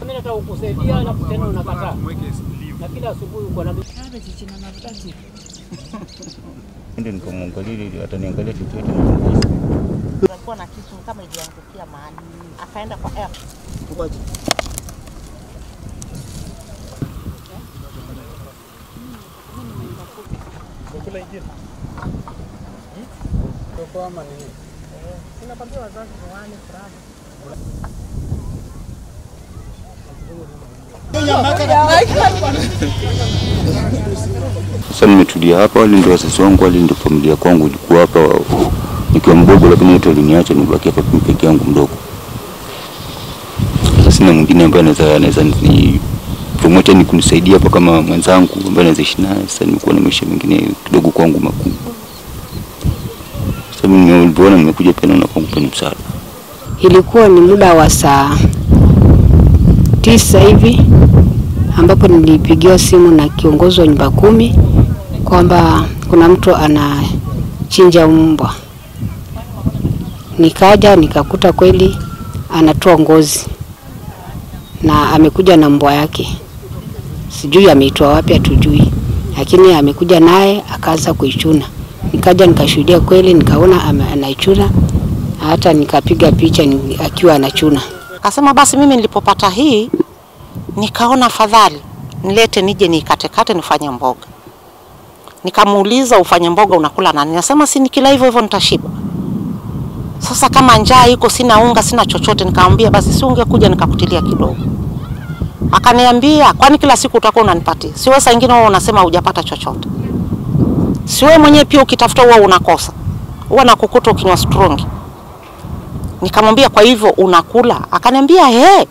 Mimi nataka kukusaidia na tena unakataa. Na kila asubuhi uko na Ndio nikamwangalia ili ataniangalia chochote alikuwa na kitu kama iliangukia mahali, akaenda kwa air Sasa nimetulia hapa, wale ndio wazazi wangu, wale ndio familia kwangu, ilikuwa hapa nikiwa mdogo, lakini wote waliniacha, nibaki hapa mimi peke yangu mdogo. Sasa sina mwingine ambaye anaweza anaweza ni promote ni kunisaidia hapa kama mwenzangu ambaye anaweza ishi naye. Sasa nimekuwa na maisha mengine kidogo kwangu makubwa. Sasa mimi nilipoona nimekuja pia naona kwangu pia ni msaada. Ilikuwa ni muda wa saa tisa hivi ambapo nilipigiwa simu na kiongozi wa nyumba kumi kwamba kuna mtu anachinja mbwa. Nikaja nikakuta kweli anatoa ngozi na amekuja na mbwa yake, sijui ameitoa wapi, hatujui, lakini amekuja naye akaanza kuichuna. Nikaja nikashuhudia kweli, nikaona anaichuna, hata nikapiga picha akiwa anachuna. Akasema basi mimi nilipopata hii nikaona fadhali nilete nije nikatekate nifanye mboga. Nikamuuliza ufanye mboga unakula nani? Nasema si nikila hivyo hivyo nitashiba. Sasa kama njaa iko sina unga sina chochote, nikamwambia basi si ungekuja nikakutilia kidogo. Akaniambia kwani kila siku utakuwa unanipatia? Si wewe saa ingine wewe unasema hujapata chochote. Si wewe mwenyewe pia ukitafuta huwa unakosa. Huwa nakukuta ukinywa strong. Nikamwambia kwa hivyo unakula? Akaniambia he,